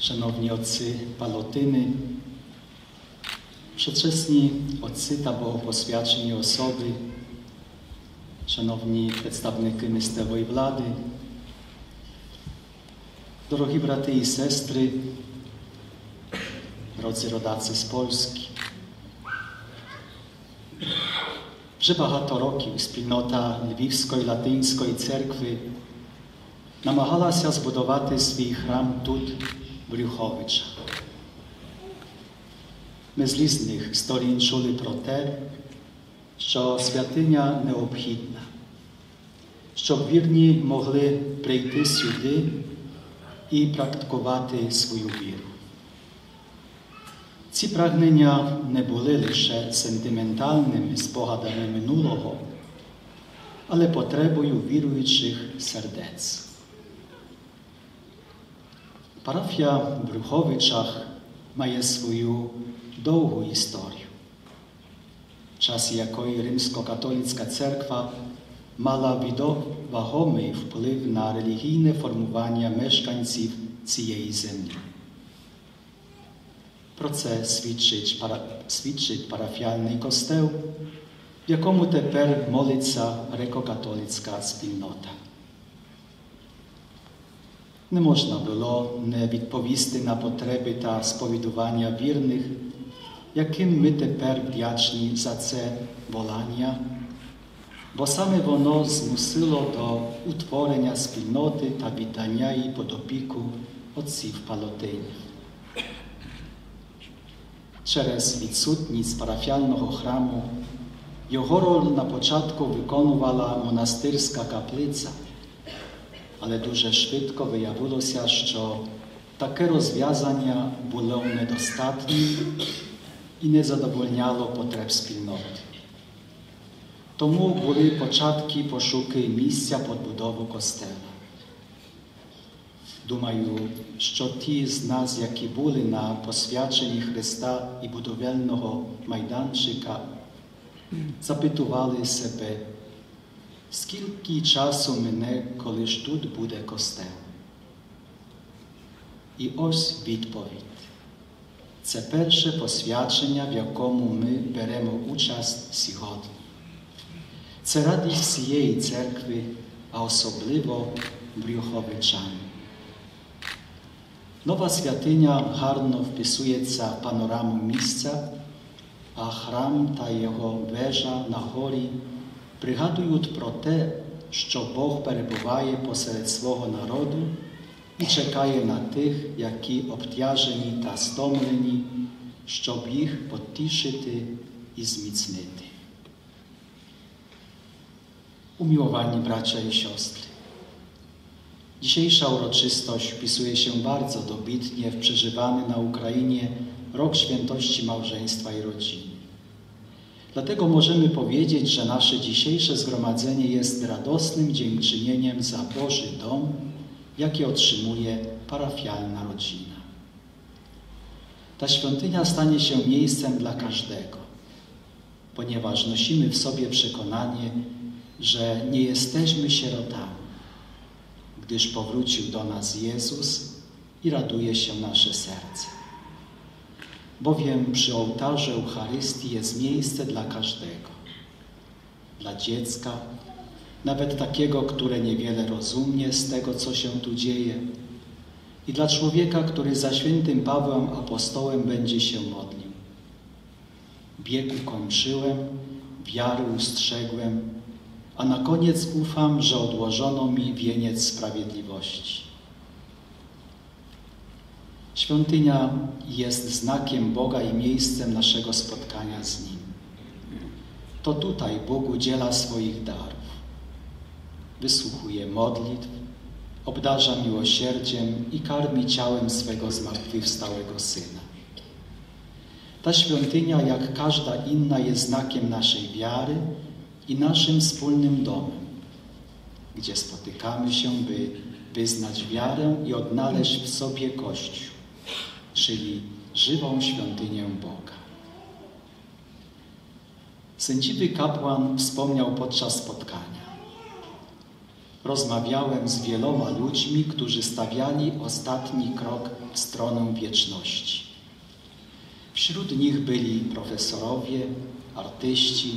Szanowni Otcy Palotyny, Przedczesni Otcy ta Bogopосвячені особи, Шановні представники місцевої влади, дорогі брати і сестри, drodzy rodacy z Polski. Вже багато років спільнота Львівської латинської церкви намагалася збудувати свій храм тут, в Рюховичах. Ми з різних сторін чули про те, що святиня необхідна, щоб вірні могли прийти сюди і практикувати свою віру. Ці прагнення не були лише сентиментальними спогадами минулого, але потребою віруючих сердець. Парафія в Брюховичах має свою довгу історію, в часі якої Римсько-католицька церква мала вагомий вплив на релігійне формування мешканців цієї землі. Про це свідчить, пара, свідчить парафіальний костел, в якому тепер молиться греко-католицька спільнота. Не можна було не відповісти на потреби та сповідування вірних, яким ми тепер вдячні за це волання, бо саме воно змусило до утворення спільноти та віддання її під опіку отців палотинів. Через відсутність парафіального храму його роль на початку виконувала монастирська каплиця, але дуже швидко виявилося, що таке розв'язання було недостатнім і не задовольняло потреб спільноти. Тому були початки пошуки місця подбудову костела. Думаю, що ті з нас, які були на посвяченні Христа і будівельного майданчика, запитували себе, скільки часу мине, коли ж тут буде костел. І ось відповідь. Це перше посвячення, в якому ми беремо участь сьогодні. Це радість всієї церкви, а особливо брюховичан. Нова святиня гарно вписується в панораму місця, а храм та його вежа на горі пригадують про те, що Бог перебуває посеред свого народу і чекає на тих, які обтяжені та стомлені, щоб їх потішити і zmicnити. Umiłowani bracia i siostry, dzisiejsza uroczystość wpisuje się bardzo dobitnie w przeżywany na Ukrainie rok świętości małżeństwa i rodziny. Dlatego możemy powiedzieć, że nasze dzisiejsze zgromadzenie jest radosnym dziękczynieniem za Boży dom, jaki otrzymuje parafialna rodzina. Ta świątynia stanie się miejscem dla każdego, ponieważ nosimy w sobie przekonanie, że nie jesteśmy sierotami, gdyż powrócił do nas Jezus i raduje się nasze serce. Bowiem przy ołtarzu Eucharystii jest miejsce dla każdego. Dla dziecka, nawet takiego, które niewiele rozumie z tego, co się tu dzieje, i dla człowieka, który za świętym Pawłem apostołem będzie się modlił. Bieg ukończyłem, wiary ustrzegłem, a na koniec ufam, że odłożono mi wieniec sprawiedliwości. Świątynia jest znakiem Boga i miejscem naszego spotkania z Nim. To tutaj Bóg udziela swoich darów. Wysłuchuje modlitw, obdarza miłosierdziem i karmi ciałem swego zmartwychwstałego Syna. Ta świątynia, jak każda inna, jest znakiem naszej wiary i naszym wspólnym domem, gdzie spotykamy się, by wyznać wiarę i odnaleźć w sobie Kościół, czyli żywą świątynię Boga. Sędziwy kapłan wspomniał podczas spotkania. rozmawiałem z wieloma ludźmi, którzy stawiali ostatni krok w stronę wieczności. Wśród nich byli profesorowie, artyści,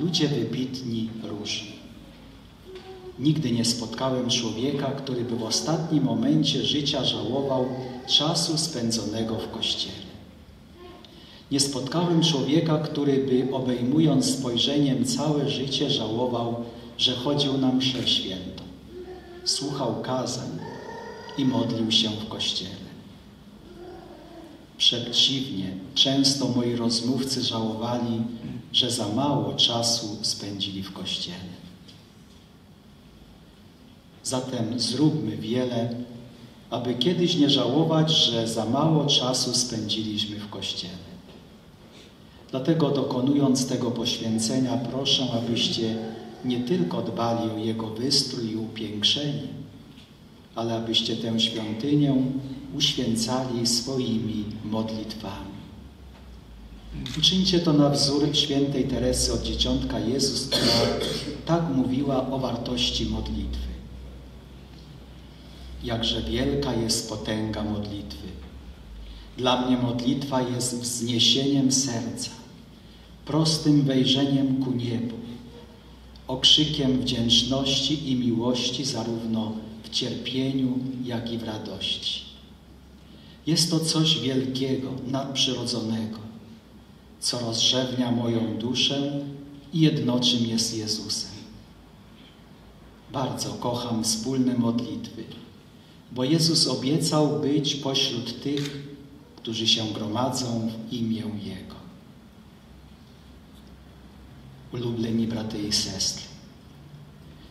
ludzie wybitni, różni. Nigdy nie spotkałem człowieka, który by w ostatnim momencie życia żałował czasu spędzonego w kościele. Nie spotkałem człowieka, który by obejmując spojrzeniem całe życie żałował, że chodził na mszę świętą, słuchał kazań i modlił się w kościele. Przeciwnie, często moi rozmówcy żałowali, że za mało czasu spędzili w kościele. Zatem zróbmy wiele, aby kiedyś nie żałować, że za mało czasu spędziliśmy w kościele. Dlatego dokonując tego poświęcenia, proszę, abyście nie tylko dbali o jego wystrój i upiększenie, ale abyście tę świątynię uświęcali swoimi modlitwami. Uczyńcie to na wzór świętej Teresy od Dzieciątka Jezus, która tak mówiła o wartości modlitwy. Jakże wielka jest potęga modlitwy. Dla mnie modlitwa jest wzniesieniem serca, prostym wejrzeniem ku niebu, okrzykiem wdzięczności i miłości zarówno w cierpieniu, jak i w radości. Jest to coś wielkiego, nadprzyrodzonego, co rozrzewnia moją duszę i jednoczy mnie z Jezusem. Bardzo kocham wspólne modlitwy, bo Jezus obiecał być pośród tych, którzy się gromadzą w imię Jego. Улюблені брати і сестри,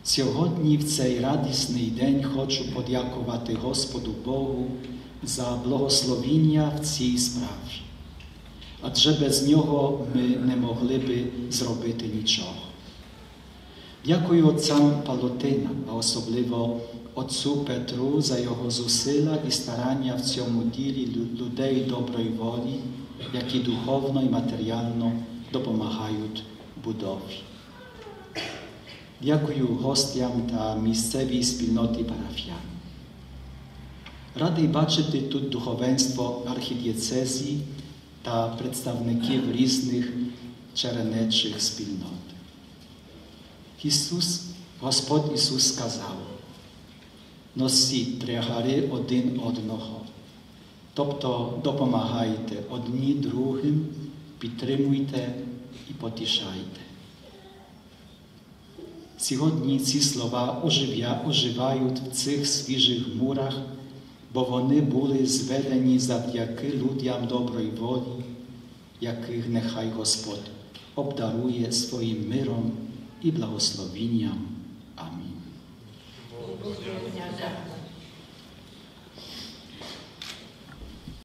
сьогодні в цей радісний день хочу подякувати Господу Богу за благословіння в цій справі, адже без нього ми не могли би зробити нічого. Дякую отцям Палотина, а особливо Отцу Петру за його зусилля і старання в цьому ділі людей доброї волі, які духовно і матеріально допомагають будові. Дякую гостям та місцевій спільноті парафіян. Радий бачити тут духовенство архідієцезії та представників різних черенечих спільнот. Ісус, Господь Ісус сказав, носіть тригари один одного, тобто допомагайте одні другим, підтримуйте і потішайте. Сьогодні ці слова оживають в цих свіжих мурах, бо вони були зведені завдяки людям доброї волі, яких нехай Господь обдарує своїм миром і благословінням. Амінь. Bồ Tát Nhà Giảng